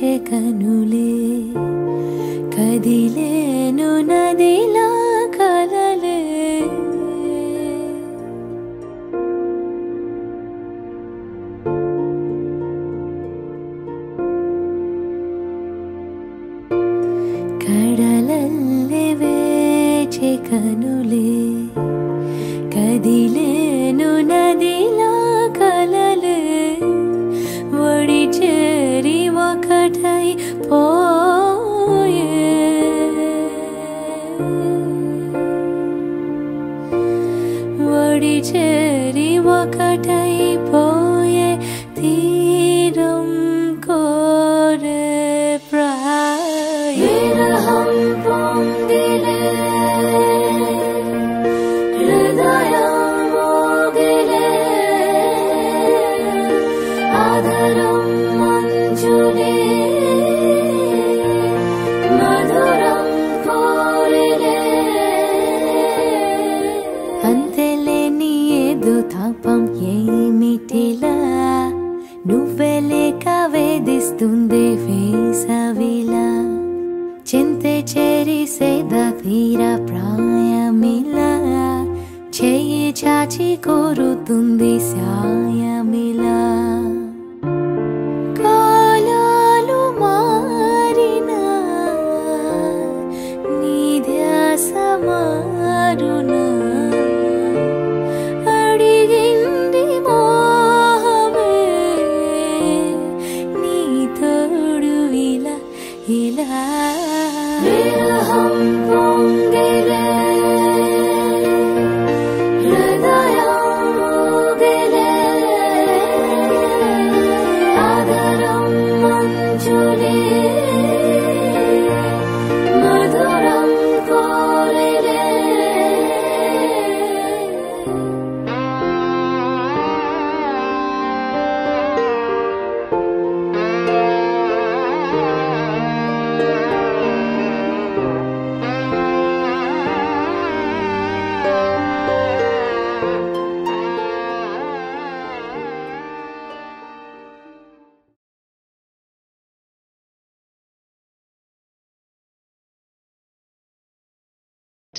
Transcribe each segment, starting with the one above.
చెకనులే కదిలేను నదిలా కలలే కడలల్లే వేచే కనులే ఒడి చేరి ఒకటై చేరి సేద తీర ప్రాయమిలా? చేయి చాచి కోరుతుంది సాయమిలా? కాలాలు మారినా నీ ధ్యాస మారునా? అడిగింది మోహమే నీ తోడు ఇలా ఇలా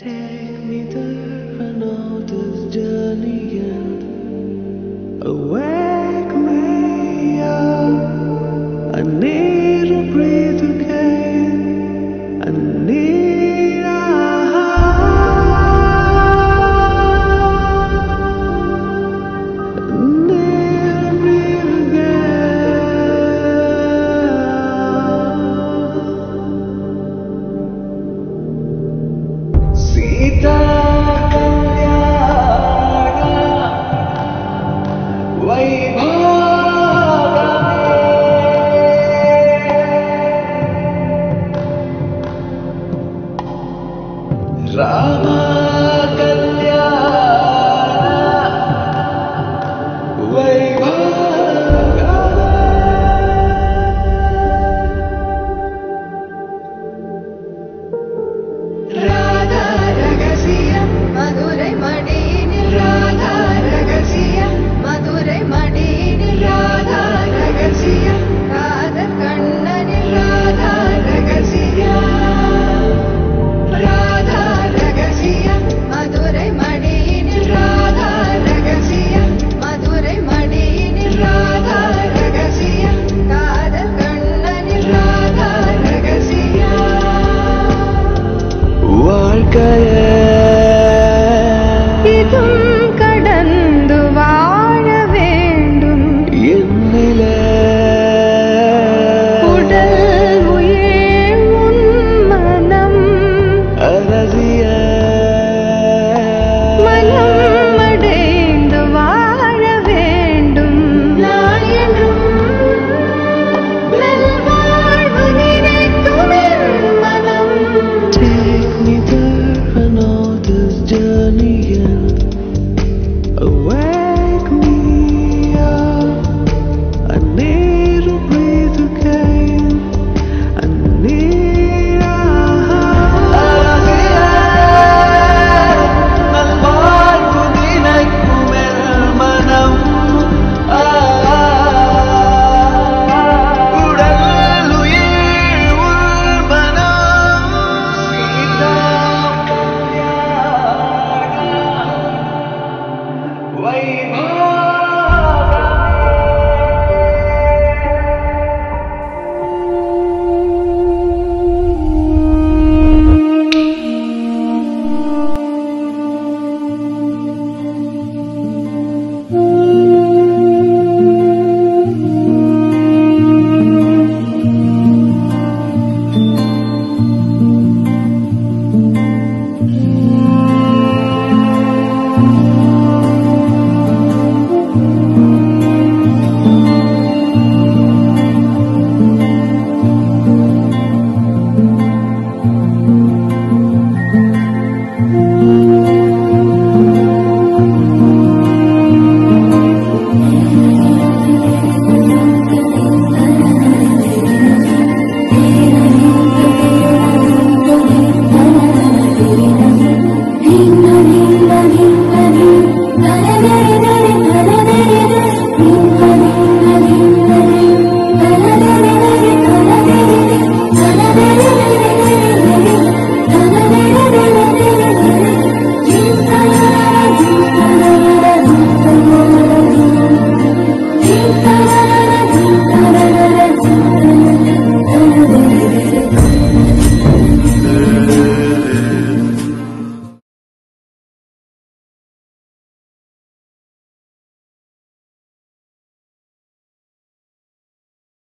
Take me there, this journey end. Awake me up, I need